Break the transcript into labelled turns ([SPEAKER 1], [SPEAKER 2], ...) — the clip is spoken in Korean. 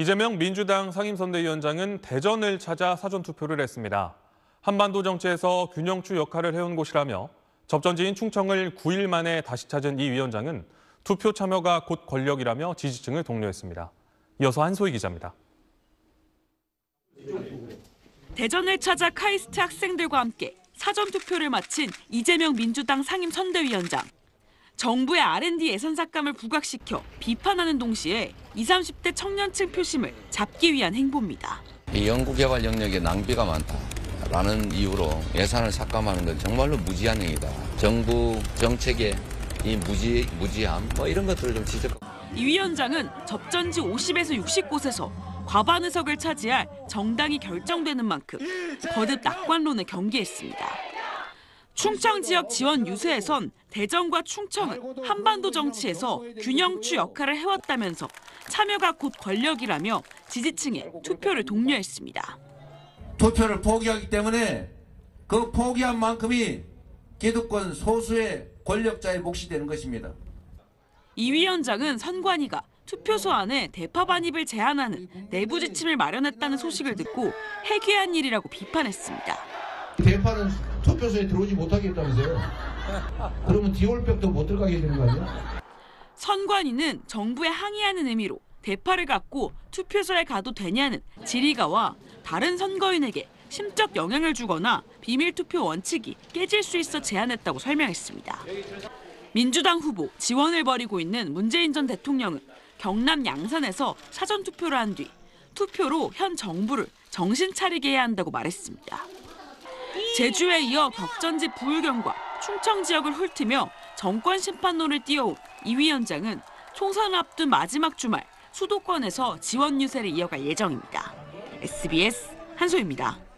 [SPEAKER 1] 이재명 민주당 상임선대위원장은 대전을 찾아 사전투표를 했습니다. 한반도 정치에서 균형추 역할을 해온 곳이라며 접전지인 충청을 9일 만에 다시 찾은 이 위원장은 투표 참여가 곧 권력이라며 지지층을 독려했습니다. 이어서 한소희 기자입니다.
[SPEAKER 2] 대전을 찾아 카이스트 학생들과 함께 사전투표를 마친 이재명 민주당 상임선대위원장. 정부의 R&D 예산 삭감을 부각시켜 비판하는 동시에 20, 30대 청년층 표심을 잡기 위한 행보입니다.
[SPEAKER 3] 이 연구개발 영역에 낭비가 많다라는 이유로 예산을 삭감하는 건 정말로 무지한 행위다. 정부 정책의 이 무지, 무지함 뭐 이런 것들을 좀 지적하고
[SPEAKER 2] 이 위원장은 접전지 50에서 60곳에서 과반 의석을 차지할 정당이 결정되는 만큼 거듭 낙관론을 경계했습니다. 충청 지역 지원 유세에선 대전과 충청은 한반도 정치에서 균형추 역할을 해왔다면서 참여가 곧 권력이라며 지지층에 투표를 독려했습니다.
[SPEAKER 4] 투표를 포기하기 때문에 그 포기한 만큼이 기득권 소수의 권력자의 몫이 되는 것입니다.
[SPEAKER 2] 이 위원장은 선관위가 투표소 안에 대파 반입을 제한하는 내부 지침을 마련했다는 소식을 듣고 해괴한 일이라고 비판했습니다.
[SPEAKER 5] 대파는 투표소에 들어오지 못하겠다면서요. 그러면 디올백도 못 들어가게 되는 거 아니야?
[SPEAKER 2] 선관위는 정부에 항의하는 의미로 대파를 갖고 투표소에 가도 되냐는 질의가와 다른 선거인에게 심적 영향을 주거나 비밀 투표 원칙이 깨질 수 있어 제안했다고 설명했습니다. 민주당 후보 지원을 벌이고 있는 문재인 전 대통령은 경남 양산에서 사전 투표를 한 뒤 투표로 현 정부를 정신 차리게 해야 한다고 말했습니다. 제주에 이어 격전지 부유경과 충청 지역을 훑으며 정권 심판론을 띄워온 이 위원장은 총선을 앞둔 마지막 주말 수도권에서 지원 유세를 이어갈 예정입니다. SBS 한소입니다.